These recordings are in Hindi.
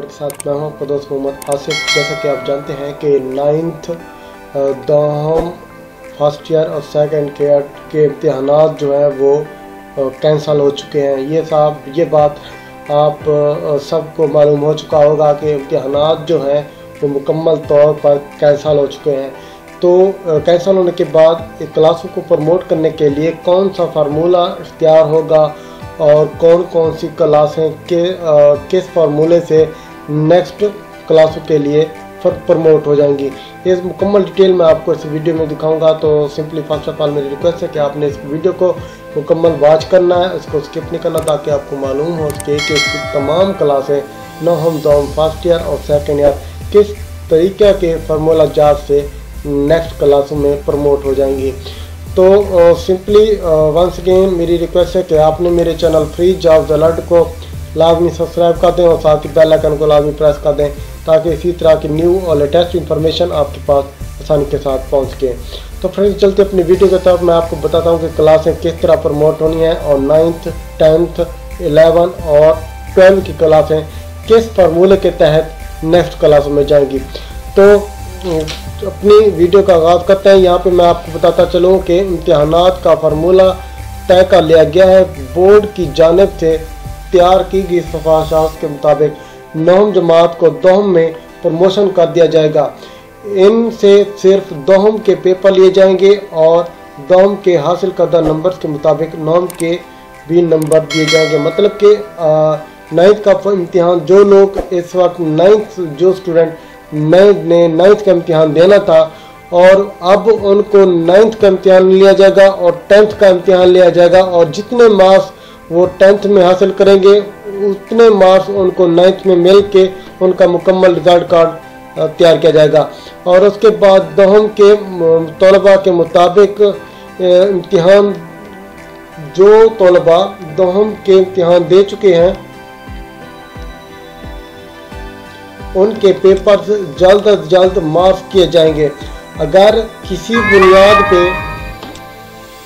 के साथ मैं हूँ। आपका दोस्त मोहम्मद आसिफ जैसा कि आप जानते हैं कि नाइन्थ दहम फ़र्स्ट ईयर और सेकंड के के इम्तहान जो हैं वो कैंसिल हो चुके हैं। ये साहब, ये बात आप सबको मालूम हो चुका होगा कि इम्तहान जो हैं वो मुकम्मल तौर पर कैंसिल हो चुके हैं। तो कैंसिल होने के बाद क्लासों को प्रमोट करने के लिए कौन सा फार्मूला इख्तियार होगा? और कौन कौन सी क्लासें के आ, किस फार्मूले से नेक्स्ट क्लासों के लिए प्रमोट हो जाएँगी। इस मुकम्मल डिटेल में आपको इस वीडियो में दिखाऊँगा तो सिंपली फ़र्स्ट ऑफ़ ऑल मेरी रिक्वेस्ट है कि आपने इस वीडियो को मुकम्मल वॉच करना है इसको स्किप नहीं करना ताकि आपको मालूम हो सके कि इसकी तमाम क्लासें नौम दोम फ़र्स्ट ईयर और सेकेंड ईयर किस तरीके के फार्मूला जात से नेक्स्ट क्लासों में प्रमोट हो जाएँगी। तो सिंपली वंस अगेन मेरी रिक्वेस्ट है कि आपने मेरे चैनल फ्री जॉब अलर्ट को लाजमी सब्सक्राइब कर दें और साथ ही बेल आइकन को लाजमी प्रेस कर दें ताकि इसी तरह की न्यू और लेटेस्ट इन्फॉर्मेशन आपके पास आसानी के साथ पहुँच सके। तो फ्रेंड्स चलते अपनी वीडियो के तरफ़। मैं आपको बताता हूँ कि क्लासें किस तरह प्रमोट होनी है और नाइन्थ टेंथ एलेवन और ट्वेल्व की क्लासें किस फार्मूले के तहत नेक्स्ट क्लासों में जाएँगी। तो अपनी वीडियो का आगाज़ करते हैं। यहाँ पे मैं आपको बताता चलूँ कि इम्तहान का फार्मूला तय कर लिया गया है। बोर्ड की जानब से तैयार की गई सफाशात के मुताबिक नौम जमात को दोहम में प्रमोशन कर दिया जाएगा। इनसे सिर्फ़ दोहम के पेपर लिए जाएँगे और दोहम के हासिल करदा नंबर के मुताबिक नौम के भी नंबर दिए जाएँगे। मतलब कि नाइन्थ का इम्तहान, जो लोग इस वक्त नाइन्थ, जो स्टूडेंट ने नाइन्थ का इम्तहान देना था और अब उनको नाइन्थ का इम्तहान लिया जाएगा और टेंथ का इम्तहान लिया जाएगा और जितने मार्क्स वो टेंथ में हासिल करेंगे, उतने मार्क्स उनको नाइन्थ में मिल के उनका मुकम्मल रिज़ल्ट कार्ड तैयार किया जाएगा। और उसके बाद दहम के तलबा के मुताबिक इम्तहान, जो तलबा दहम के इम्तहान दे चुके हैं उनके पेपर जल्द अज जल्द माफ़ किए जाएँगे। अगर किसी बुनियाद पे,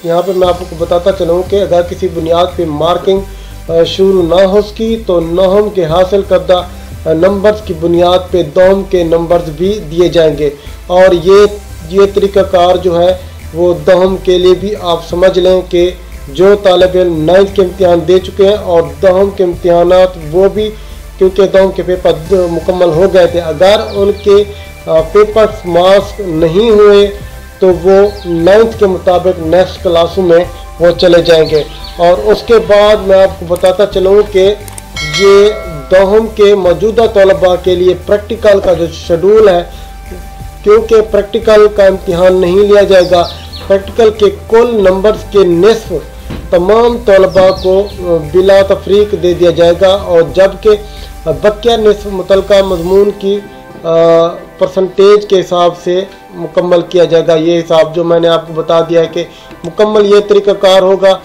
यहाँ पे मैं आपको बताता चलूँ कि अगर किसी बुनियाद पे मार्किंग शुरू ना हो सकी तो नहम के हासिल करदा नंबर्स की बुनियाद पे दोम के नंबर्स भी दिए जाएँगे। और ये ये तरीक़ाकार जो है, वो दहम के लिए भी आप समझ लें कि जो तालब नाइन्थ के इम्तहान दे चुके हैं और दहम के इम्तहान वो भी क्योंकि दो के पेपर मुकम्मल हो गए थे। अगर उनके पेपर्स मार्क्स नहीं हुए तो वो नाइन्थ के मुताबिक नेक्स्ट क्लासों में वो चले जाएँगे। और उसके बाद मैं आपको बताता चलूँ कि ये दहम के मौजूदा तलबा के लिए प्रैक्टिकल का जो शेड्यूल है, क्योंकि प्रैक्टिकल का इम्तहान नहीं लिया जाएगा। प्रैक्टिकल के कुल नंबर्स के नसफ तमाम तलबा को बिला तफरीक दे दिया जाएगा। और जबकि बकिया नसफ मुतल मजमून की परसेंटेज के हिसाब से मुकम्मल किया जाएगा। ये हिसाब जो मैंने आपको बता दिया है कि मुकम्मल ये तरीक़ाकार होगा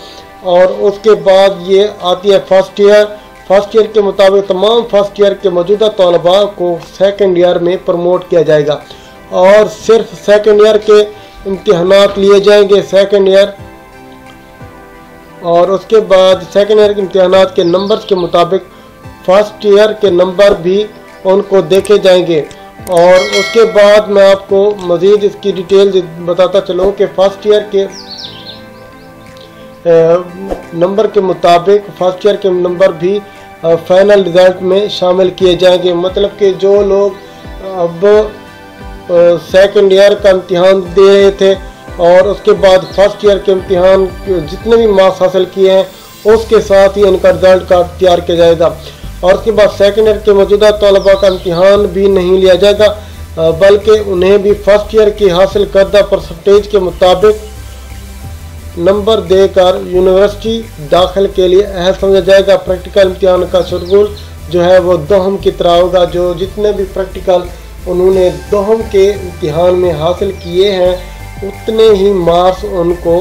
और उसके बाद ये आती है फ़र्स्ट ईयर फ़र्स्ट ईयर के मुताबिक तमाम फ़र्स्ट ईयर के मौजूदा तलबा को सेकेंड ईयर में प्रमोट किया जाएगा और सिर्फ़ सेकेंड ईयर के इम्तहान लिए जाएँगे सेकेंड ईयर और उसके बाद सेकेंड ईयर के इम्तहान के नंबर्स के मुताबिक फ़र्स्ट ईयर के नंबर भी उनको देखे जाएँगे। और उसके बाद मैं आपको मज़ीद इसकी डिटेल बताता चलूँ कि फ़र्स्ट ईयर के नंबर के मुताबिक फ़र्स्ट ईयर के नंबर भी फाइनल रिज़ल्ट में शामिल किए जाएँगे। मतलब कि जो लोग अब सेकंड ईयर का इम्तहान दे रहे थे और उसके बाद फ़र्स्ट ईयर के इम्तहान जितने भी मार्क्स हासिल किए हैं, उसके साथ ही इनका रिज़ल्ट कार्ड तैयार किया जाएगा। और उसके बाद सेकेंड ईयर के मौजूदा तलबा का इम्तहान भी नहीं लिया जाएगा बल्कि उन्हें भी फ़र्स्ट ईयर की हासिल करदा परसेंटेज के मुताबिक नंबर देकर यूनिवर्सिटी दाखिल के लिए अहम समझा जाएगा। प्रैक्टिकल इम्तहान का शेड्यूल जो है वो दोहम की तरह होगा, जो जितने भी प्रैक्टिकल उन्होंने दोहम के इम्तहान में हासिल किए हैं, उतने ही मार्क्स उनको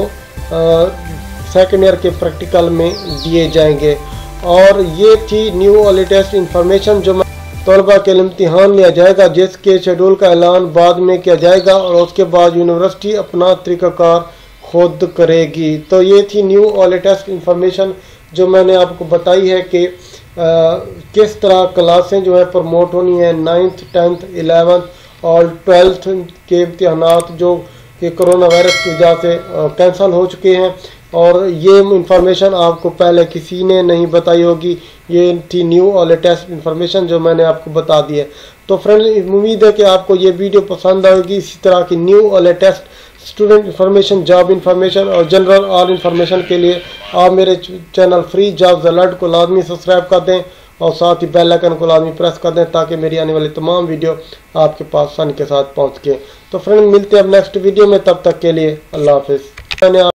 सेकेंड ईयर के प्रैक्टिकल में दिए जाएँगे। और ये थी न्यू और लेटेस्ट इन्फॉर्मेशन जो तलबा के इम्तहान लिया जाएगा जिसके शेड्यूल का ऐलान बाद में किया जाएगा और उसके बाद यूनिवर्सिटी अपना तरीक़ाकार खुद करेगी। तो ये थी न्यू और लेटेस्ट इन्फॉर्मेशन जो मैंने आपको बताई है कि आ, किस तरह क्लासें जो है प्रमोट होनी है नाइन्थ टेंथ इलेवेंथ और ट्वेल्थ के इम्तहान जो कि कोरोना वायरस की वजह से कैंसिल हो चुके हैं। और ये इंफॉर्मेशन आपको पहले किसी ने नहीं बताई होगी। ये थी न्यू और लेटेस्ट इंफॉर्मेशन जो मैंने आपको बता दी है। तो फ्रेंड उम्मीद है कि आपको ये वीडियो पसंद आएगी। इसी तरह की न्यू और latest student information job information और जनरल ऑल इंफॉर्मेशन के लिए आप मेरे चैनल फ्री जॉब अलर्ट को लाजमी सब्सक्राइब कर दें और साथ ही बेल आइकन को लाजमी प्रेस कर दें ताकि मेरी आने वाली तमाम वीडियो आपके पास आसानी के साथ पहुँच के तो फ्रेंड मिलते हैं अब नेक्स्ट वीडियो में। तब तक के लिए अल्लाह हाफिज़।